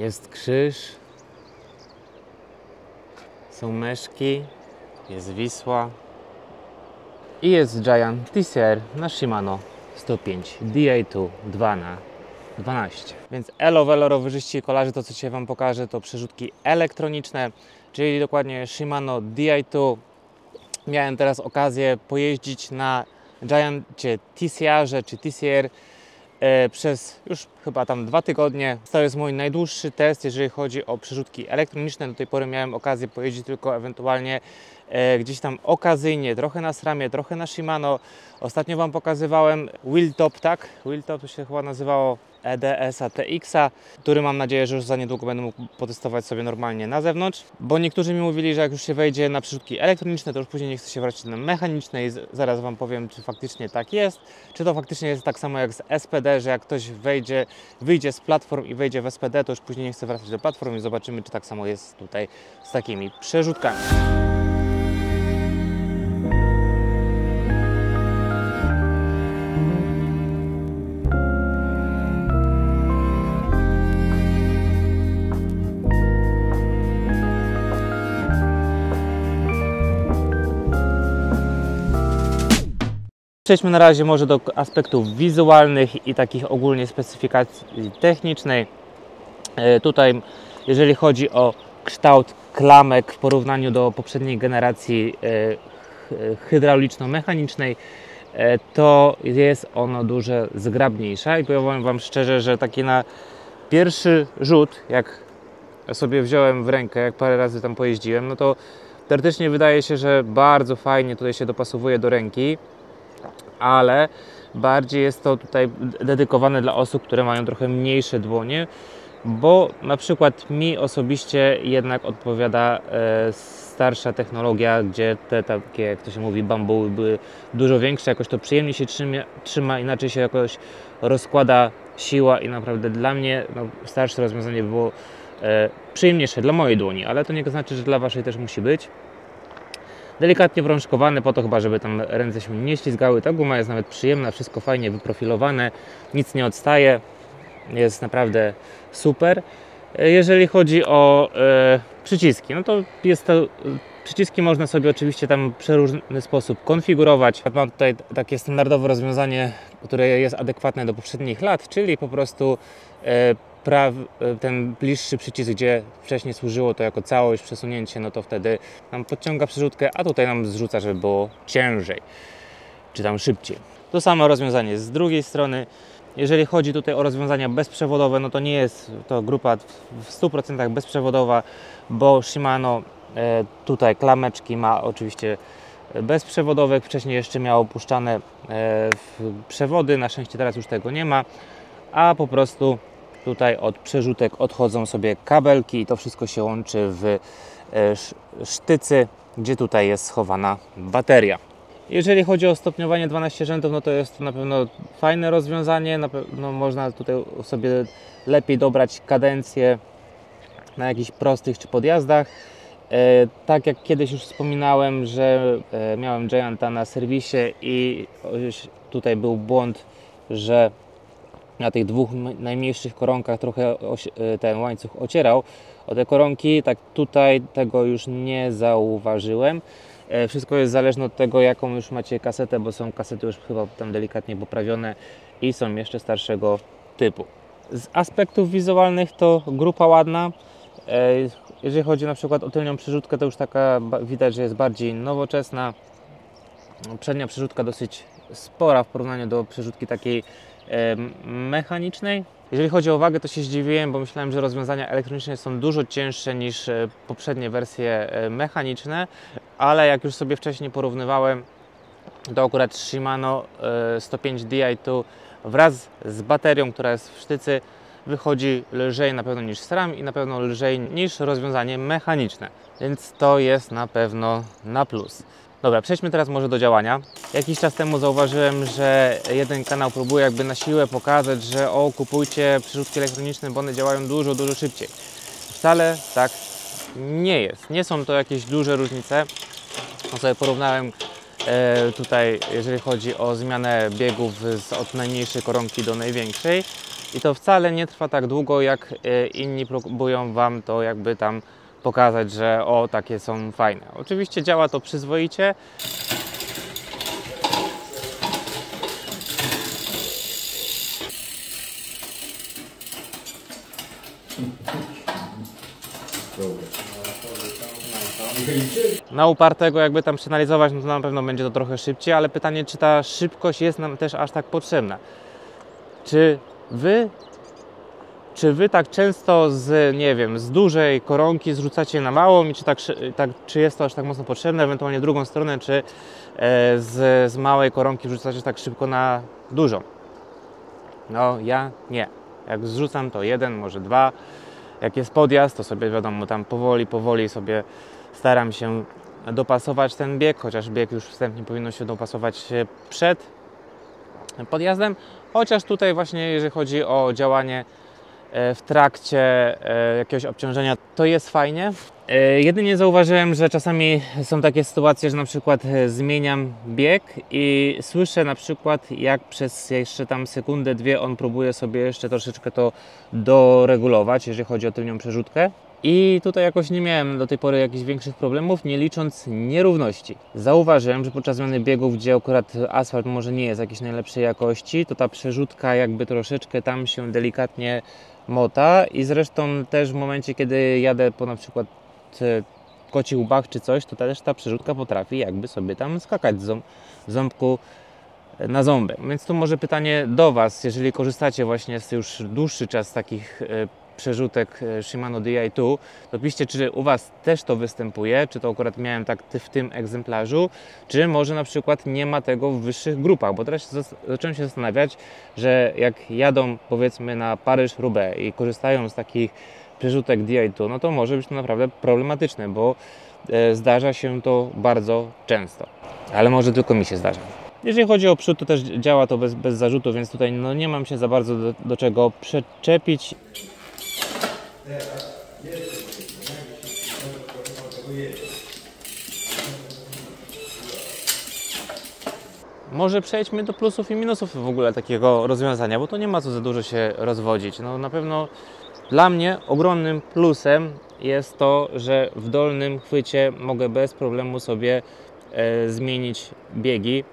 Jest krzyż, są meszki, jest Wisła i jest Giant TCR na Shimano 105 DI2 2 na 12. Więc elo velo rowerzyści i kolarze, to co dzisiaj Wam pokażę to przerzutki elektroniczne, czyli dokładnie Shimano DI2. Miałem teraz okazję pojeździć na Giancie TCR czy TCR e, przez już chyba tam dwa tygodnie. To jest mój najdłuższy test, jeżeli chodzi o przerzutki elektroniczne. Do tej pory miałem okazję pojeździć tylko ewentualnie e, gdzieś tam okazyjnie, trochę na SRAMie, trochę na Shimano. Ostatnio Wam pokazywałem Wheeltop, tak? Wheeltop to się chyba nazywało E EDS ATX-a, który mam nadzieję, że już za niedługo będę mógł potestować sobie normalnie na zewnątrz, bo niektórzy mi mówili, że jak już się wejdzie na przerzutki elektroniczne, to już później nie chce się wracać na mechaniczne i zaraz Wam powiem, czy faktycznie tak jest, czy to faktycznie jest tak samo jak z SPD, że jak ktoś wejdzie, wyjdzie z platform i wejdzie w SPD, to już później nie chce wracać do platform i zobaczymy, czy tak samo jest tutaj z takimi przerzutkami. Przejdźmy na razie może do aspektów wizualnych i takich ogólnie specyfikacji technicznej. E, Tutaj, jeżeli chodzi o kształt klamek w porównaniu do poprzedniej generacji e, hy- hydrauliczno-mechanicznej, e, to jest ono dużo zgrabniejsza i powiem Wam szczerze, że taki na pierwszy rzut, jak sobie wziąłem w rękę, jak parę razy tam pojeździłem, no to teoretycznie wydaje się, że bardzo fajnie tutaj się dopasowuje do ręki ale bardziej jest to tutaj dedykowane dla osób, które mają trochę mniejsze dłonie, bo na przykład mi osobiście jednak odpowiada e, starsza technologia, gdzie te takie, jak to się mówi, bambuły były dużo większe, jakoś to przyjemnie się trzyma, inaczej się jakoś rozkłada siła i naprawdę dla mnie no, starsze rozwiązanie by było e, przyjemniejsze dla mojej dłoni, ale to nie znaczy, że dla Waszej też musi być delikatnie brączkowane po to chyba, żeby tam ręce się nie ślizgały. Ta guma jest nawet przyjemna, wszystko fajnie wyprofilowane, nic nie odstaje, jest naprawdę super. Jeżeli chodzi o e, przyciski, no to jest to, przyciski można sobie oczywiście tam w przeróżny sposób konfigurować. Mam tutaj takie standardowe rozwiązanie, które jest adekwatne do poprzednich lat, czyli po prostu e, e, ten bliższy przycisk, gdzie wcześniej służyło to jako całość, przesunięcie, no to wtedy nam podciąga przerzutkę, a tutaj nam zrzuca, żeby było ciężej, czy tam szybciej. To samo rozwiązanie z drugiej strony. Jeżeli chodzi tutaj o rozwiązania bezprzewodowe, no to nie jest to grupa w 100% bezprzewodowa, bo Shimano e, tutaj klameczki ma oczywiście bezprzewodowe. Wcześniej jeszcze miało puszczane e, przewody, na szczęście teraz już tego nie ma, a po prostu tutaj od przerzutek odchodzą sobie kabelki i to wszystko się łączy w e, sz- sztycy, gdzie tutaj jest schowana bateria. Jeżeli chodzi o stopniowanie 12 rzędów, no to jest to na pewno fajne rozwiązanie. Na pewno można tutaj sobie lepiej dobrać kadencję na jakichś prostych czy podjazdach. E, tak jak kiedyś już wspominałem, że e, miałem Gianta na serwisie i tutaj był błąd, że na tych dwóch najmniejszych koronkach trochę e, ten łańcuch ocierał o te koronki. Tak tutaj tego już nie zauważyłem. E, Wszystko jest zależne od tego, jaką już macie kasetę, bo są kasety już chyba tam delikatnie poprawione i są jeszcze starszego typu. Z aspektów wizualnych to grupa ładna. E, Jeżeli chodzi na przykład o tylnią przerzutkę, to już taka widać, że jest bardziej nowoczesna. Przednia przerzutka dosyć spora w porównaniu do przerzutki takiej mechanicznej. Jeżeli chodzi o wagę, to się zdziwiłem, bo myślałem, że rozwiązania elektroniczne są dużo cięższe niż e, poprzednie wersje e, mechaniczne, ale jak już sobie wcześniej porównywałem, to akurat Shimano e, 105 Di2 wraz z baterią, która jest w sztycy, wychodzi lżej na pewno niż SRAM i na pewno lżej niż rozwiązanie mechaniczne, więc to jest na pewno na plus. Dobra, przejdźmy teraz może do działania. Jakiś czas temu zauważyłem, że jeden kanał próbuje jakby na siłę pokazać, że o kupujcie przerzutki elektroniczne, bo one działają dużo, dużo szybciej. Wcale tak nie jest. Nie są to jakieś duże różnice. No sobie porównałem e, tutaj, jeżeli chodzi o zmianę biegów z, od najmniejszej koronki do największej. I to wcale nie trwa tak długo, jak e, inni próbują Wam to jakby tam pokazać, że o, takie są fajne. Oczywiście działa to przyzwoicie. Na upartego jakby tam przeanalizować, no to na pewno będzie to trochę szybciej, ale pytanie, czy ta szybkość jest nam też aż tak potrzebna? Czy wy czy wy tak często z, nie wiem, z dużej koronki zrzucacie na małą i czy, tak, tak, czy jest to aż tak mocno potrzebne? Ewentualnie drugą stronę, czy e, z, z małej koronki wrzucacie tak szybko na dużą? No, ja nie. Jak zrzucam, to jeden, może dwa. Jak jest podjazd, to sobie wiadomo, tam powoli, powoli sobie staram się dopasować ten bieg, chociaż bieg już wstępnie powinno się dopasować przed podjazdem. Chociaż tutaj właśnie, jeżeli chodzi o działanie e, w trakcie e, jakiegoś obciążenia, to jest fajnie. E, Jedynie zauważyłem, że czasami są takie sytuacje, że na przykład e, zmieniam bieg i słyszę na przykład, jak przez jeszcze tam sekundę, dwie on próbuje sobie jeszcze troszeczkę to doregulować, jeżeli chodzi o tylnią przerzutkę. I tutaj jakoś nie miałem do tej pory jakichś większych problemów, nie licząc nierówności. Zauważyłem, że podczas zmiany biegów, gdzie akurat asfalt może nie jest jakiejś najlepszej jakości, to ta przerzutka jakby troszeczkę tam się delikatnie mota i zresztą też w momencie, kiedy jadę po na przykład e, kocich łbach czy coś, to też ta przerzutka potrafi jakby sobie tam skakać z ząb- ząbku na ząbek. Więc tu może pytanie do Was, jeżeli korzystacie właśnie z już dłuższy czas z takich e, przerzutek e, Shimano DI2, to piszcie, czy u Was też to występuje, czy to akurat miałem tak w tym egzemplarzu, czy może na przykład nie ma tego w wyższych grupach, bo teraz zacząłem się zastanawiać, że jak jadą powiedzmy na Paryż-Roubaix i korzystają z takich przerzutek DI2, no to może być to naprawdę problematyczne, bo e, zdarza się to bardzo często. Ale może tylko mi się zdarza. Jeżeli chodzi o przód, to też działa to bez, bez zarzutu, więc tutaj no, nie mam się za bardzo do, do czego przyczepić. Może przejdźmy do plusów i minusów w ogóle takiego rozwiązania, bo to nie ma co za dużo się rozwodzić. No, na pewno dla mnie ogromnym plusem jest to, że w dolnym chwycie mogę bez problemu sobie e, zmienić biegi,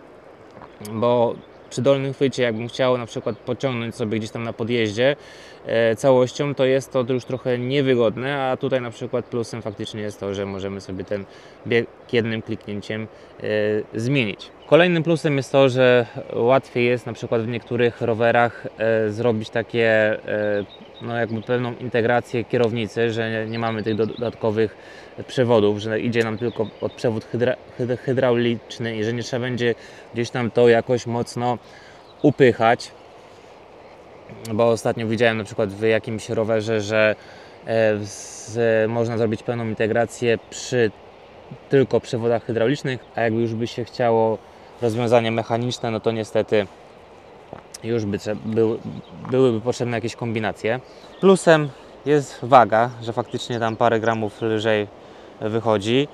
bo przy dolnym chwycie, jakbym chciał na przykład pociągnąć sobie gdzieś tam na podjeździe e, całością, to jest to już trochę niewygodne, a tutaj na przykład plusem faktycznie jest to, że możemy sobie ten bieg jednym kliknięciem e, zmienić. Kolejnym plusem jest to, że łatwiej jest na przykład w niektórych rowerach e, zrobić takie e, no jakby pewną integrację kierownicy, że nie, nie mamy tych dodatkowych przewodów, że idzie nam tylko od przewód hydra, hyd- hydrauliczny i że nie trzeba będzie gdzieś tam to jakoś mocno upychać. Bo ostatnio widziałem na przykład w jakimś rowerze, że e, z, można zrobić pełną integrację przy tylko przewodach hydraulicznych, a jakby już by się chciało rozwiązanie mechaniczne, no to niestety już by był, byłyby potrzebne jakieś kombinacje. Plusem jest waga, że faktycznie tam parę gramów lżej wychodzi.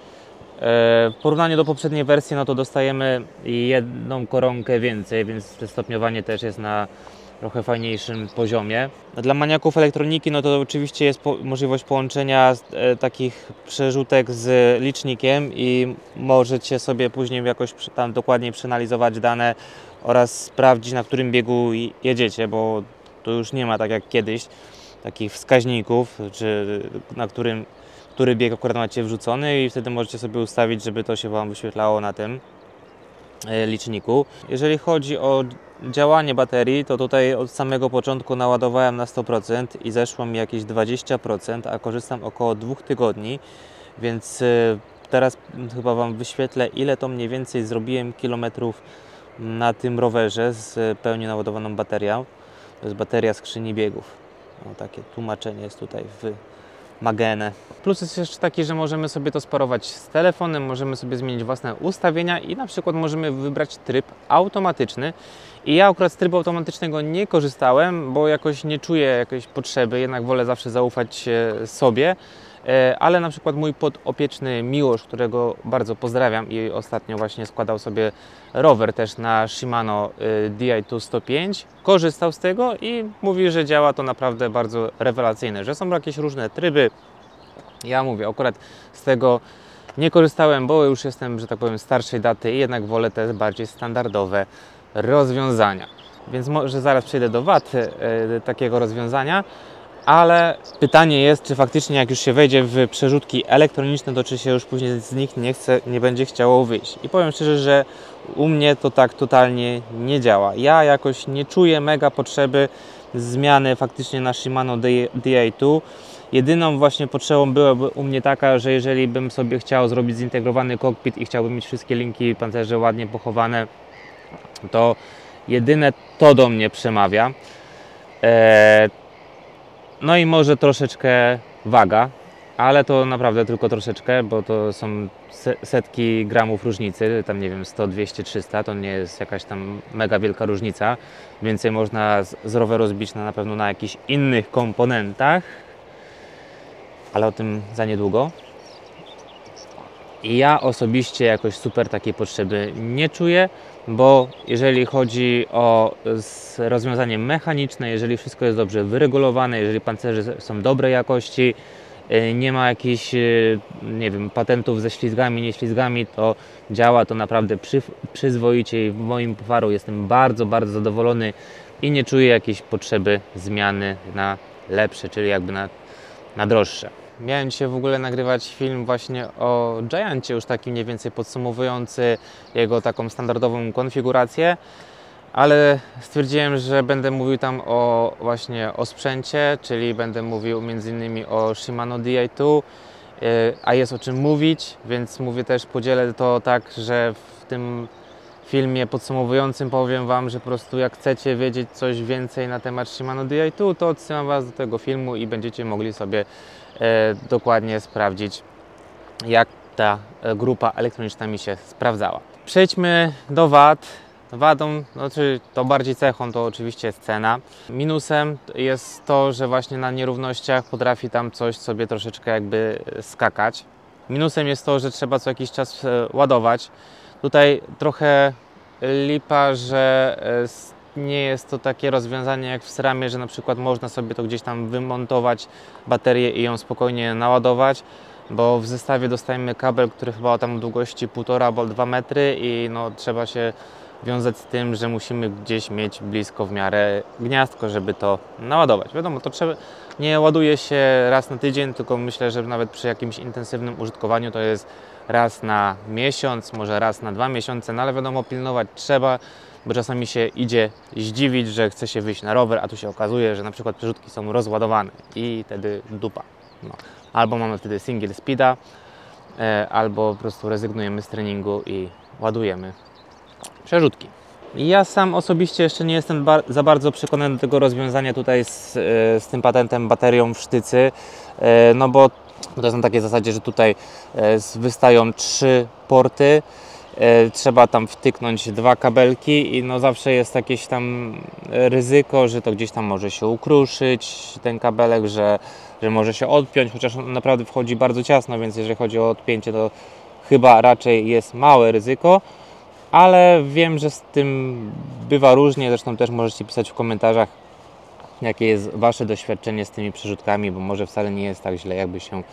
E, W porównaniu do poprzedniej wersji, no to dostajemy jedną koronkę więcej, więc to stopniowanie też jest na trochę fajniejszym poziomie. Dla maniaków elektroniki, no to oczywiście jest po, możliwość połączenia e, takich przerzutek z licznikiem i możecie sobie później jakoś tam dokładniej przeanalizować dane oraz sprawdzić, na którym biegu jedziecie, bo to już nie ma tak jak kiedyś takich wskaźników, czy na którym który bieg akurat macie wrzucony i wtedy możecie sobie ustawić, żeby to się Wam wyświetlało na tym e, liczniku. Jeżeli chodzi o działanie baterii, to tutaj od samego początku naładowałem na 100% i zeszło mi jakieś 20%, a korzystam około dwóch tygodni, więc e, teraz chyba Wam wyświetlę, ile to mniej więcej zrobiłem kilometrów na tym rowerze z pełni naładowaną baterią. To jest bateria skrzyni biegów. No, takie tłumaczenie jest tutaj w Plus jest jeszcze taki, że możemy sobie to sparować z telefonem, możemy sobie zmienić własne ustawienia i na przykład możemy wybrać tryb automatyczny. I ja akurat z trybu automatycznego nie korzystałem, bo jakoś nie czuję jakiejś potrzeby, jednak wolę zawsze zaufać e, sobie. E, ale na przykład mój podopieczny Miłosz, którego bardzo pozdrawiam i ostatnio właśnie składał sobie rower też na Shimano e, Di2 105, korzystał z tego i mówi, że działa to naprawdę bardzo rewelacyjnie, że są jakieś różne tryby. Ja mówię, akurat z tego nie korzystałem, bo już jestem, że tak powiem, starszej daty i jednak wolę te bardziej standardowe rozwiązania. Więc może zaraz przejdę do wad e, takiego rozwiązania, ale pytanie jest, czy faktycznie jak już się wejdzie w przerzutki elektroniczne, to czy się już później z nich nie, chce, nie będzie chciało wyjść. I powiem szczerze, że u mnie to tak totalnie nie działa. Ja jakoś nie czuję mega potrzeby zmiany faktycznie na Shimano DA2. Jedyną właśnie potrzebą byłaby u mnie taka, że jeżeli bym sobie chciał zrobić zintegrowany kokpit i chciałbym mieć wszystkie linki pancerze ładnie pochowane, to jedyne to do mnie przemawia. Eee, no i może troszeczkę waga, ale to naprawdę tylko troszeczkę, bo to są setki gramów różnicy, tam nie wiem, 100, 200, 300, to nie jest jakaś tam mega wielka różnica. Więcej można z roweru zbić na, na pewno na jakichś innych komponentach, ale o tym za niedługo. I ja osobiście jakoś super takiej potrzeby nie czuję, bo jeżeli chodzi o rozwiązanie mechaniczne, jeżeli wszystko jest dobrze wyregulowane, jeżeli pancerze są dobrej jakości, y, nie ma jakichś, y, nie wiem, patentów ze ślizgami, nie ślizgami, to działa to naprawdę przy, przyzwoicie i w moim powaru jestem bardzo, bardzo zadowolony i nie czuję jakiejś potrzeby zmiany na lepsze, czyli jakby na, na droższe. Miałem dzisiaj w ogóle nagrywać film właśnie o Giancie, już taki mniej więcej podsumowujący jego taką standardową konfigurację, ale stwierdziłem, że będę mówił tam o właśnie o sprzęcie, czyli będę mówił m.in. o Shimano Di2, e, a jest o czym mówić, więc mówię też, podzielę to tak, że w tym filmie podsumowującym powiem Wam, że po prostu jak chcecie wiedzieć coś więcej na temat Shimano Di2, to odsyłam Was do tego filmu i będziecie mogli sobie dokładnie sprawdzić, jak ta e, grupa elektroniczna mi się sprawdzała. Przejdźmy do wad. Wadą, znaczy to bardziej cechą, to oczywiście jest cena. Minusem jest to, że właśnie na nierównościach potrafi tam coś sobie troszeczkę jakby skakać. Minusem jest to, że trzeba co jakiś czas e, ładować. Tutaj trochę lipa, że nie jest to takie rozwiązanie jak w SRAMie, że na przykład można sobie to gdzieś tam wymontować baterię i ją spokojnie naładować, bo w zestawie dostajemy kabel, który chyba o tam długości 1,5 albo 2 metry i no, trzeba się wiązać z tym, że musimy gdzieś mieć blisko w miarę gniazdko, żeby to naładować. Wiadomo, to trzeba, nie ładuje się raz na tydzień, tylko myślę, że nawet przy jakimś intensywnym użytkowaniu to jest raz na miesiąc, może raz na dwa miesiące, no ale wiadomo, pilnować trzeba, bo czasami się idzie zdziwić, że chce się wyjść na rower, a tu się okazuje, że na przykład przerzutki są rozładowane i wtedy dupa. No. Albo mamy wtedy single speeda, e, albo po prostu rezygnujemy z treningu i ładujemy przerzutki. Ja sam osobiście jeszcze nie jestem bar za bardzo przekonany do tego rozwiązania tutaj z, e, z tym patentem baterią w sztycy, e, no bo to jest na takiej zasadzie, że tutaj wystają trzy porty, E, trzeba tam wtyknąć dwa kabelki i no zawsze jest jakieś tam ryzyko, że to gdzieś tam może się ukruszyć ten kabelek, że, że może się odpiąć, chociaż on naprawdę wchodzi bardzo ciasno, więc jeżeli chodzi o odpięcie to chyba raczej jest małe ryzyko, ale wiem, że z tym bywa różnie, zresztą też możecie pisać w komentarzach jakie jest Wasze doświadczenie z tymi przerzutkami, bo może wcale nie jest tak źle, jakby się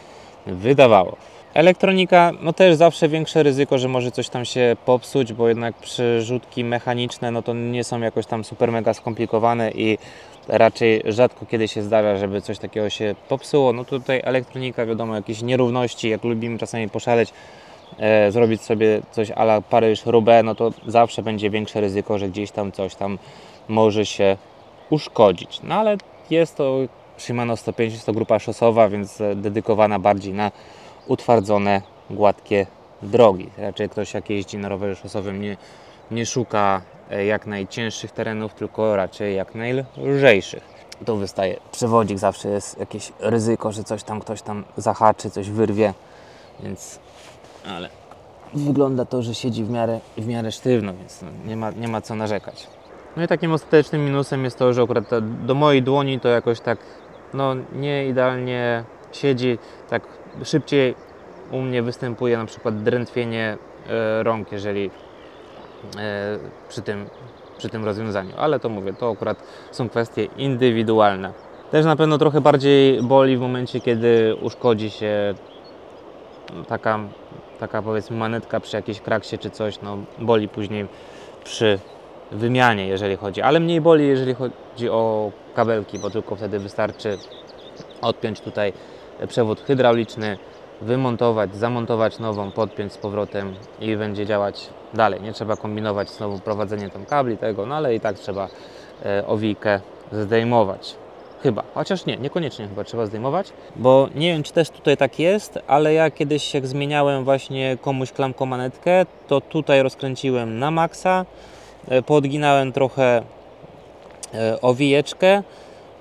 wydawało. Elektronika, no też zawsze większe ryzyko, że może coś tam się popsuć, bo jednak przerzutki mechaniczne, no to nie są jakoś tam super mega skomplikowane i raczej rzadko kiedy się zdarza, żeby coś takiego się popsuło. No tutaj elektronika, wiadomo, jakieś nierówności, jak lubimy czasami poszaleć, e, zrobić sobie coś ala Paryż Roubaix, no to zawsze będzie większe ryzyko, że gdzieś tam coś tam może się uszkodzić. No ale jest to Shimano 105, jest to grupa szosowa, więc dedykowana bardziej na utwardzone, gładkie drogi. Raczej ktoś jak jeździ na rowerze szosowym nie, nie szuka e, jak najcięższych terenów, tylko raczej jak najlżejszych. Tu wystaje przewodzik, zawsze jest jakieś ryzyko, że coś tam ktoś tam zahaczy, coś wyrwie, więc ale wygląda to, że siedzi w miarę, w miarę sztywno, więc no, nie, ma, nie ma co narzekać. No i takim ostatecznym minusem jest to, że akurat do mojej dłoni to jakoś tak no, nie idealnie siedzi, tak szybciej u mnie występuje na przykład drętwienie e, rąk, jeżeli e, przy tym, przy tym rozwiązaniu. Ale to mówię, to akurat są kwestie indywidualne. Też na pewno trochę bardziej boli w momencie, kiedy uszkodzi się taka, taka powiedzmy manetka przy jakiejś kraksie czy coś, no boli później przy wymianie, jeżeli chodzi, ale mniej boli, jeżeli chodzi o kabelki, bo tylko wtedy wystarczy odpiąć tutaj przewód hydrauliczny, wymontować, zamontować nową, podpiąć z powrotem i będzie działać dalej. Nie trzeba kombinować znowu prowadzeniem tam kabli tego, no ale i tak trzeba e, owijkę zdejmować. Chyba, chociaż nie, niekoniecznie chyba trzeba zdejmować, bo nie wiem czy też tutaj tak jest, ale ja kiedyś jak zmieniałem właśnie komuś klamką manetkę, to tutaj rozkręciłem na maksa, e, podginałem trochę e, owijeczkę,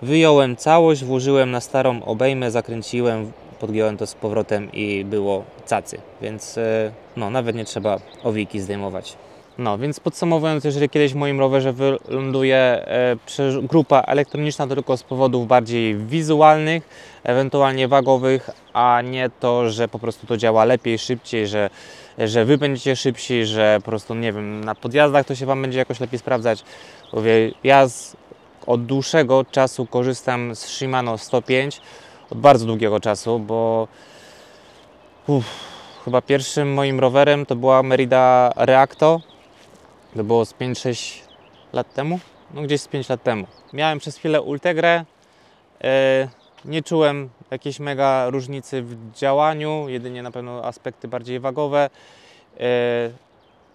wyjąłem całość, włożyłem na starą obejmę, zakręciłem, podgiąłem to z powrotem i było cacy, więc e, no, nawet nie trzeba owijki zdejmować. No, więc podsumowując, jeżeli kiedyś w moim rowerze wyląduje e, grupa elektroniczna, to tylko z powodów bardziej wizualnych, ewentualnie wagowych, a nie to, że po prostu to działa lepiej, szybciej, że, że Wy będziecie szybsi, że po prostu, nie wiem, na podjazdach to się Wam będzie jakoś lepiej sprawdzać. Mówię, ja z, od dłuższego czasu korzystam z Shimano 105, od bardzo długiego czasu, bo chyba pierwszym moim rowerem to była Merida Reacto. To było z 5-6 lat temu, no gdzieś z 5 lat temu. Miałem przez chwilę Ultegrę, e, nie czułem jakiejś mega różnicy w działaniu, jedynie na pewno aspekty bardziej wagowe. E,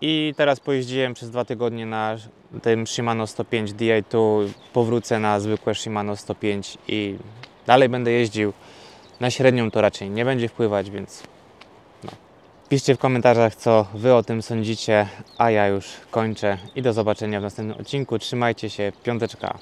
I teraz pojeździłem przez dwa tygodnie na tym Shimano 105 Di2, powrócę na zwykłe Shimano 105 i dalej będę jeździł. Na średnią to raczej nie będzie wpływać, więc no. Piszcie w komentarzach, co Wy o tym sądzicie, a ja już kończę i do zobaczenia w następnym odcinku. Trzymajcie się, piąteczka.